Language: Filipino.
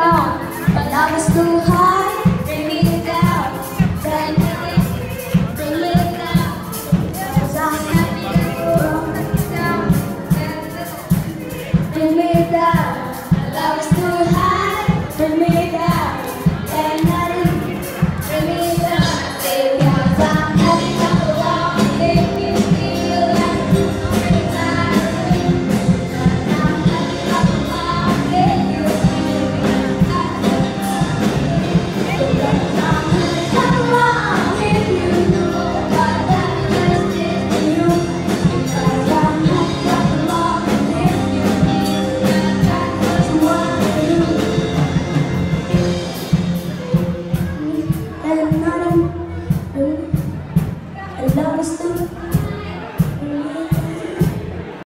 ka Pag-agusto mo understood?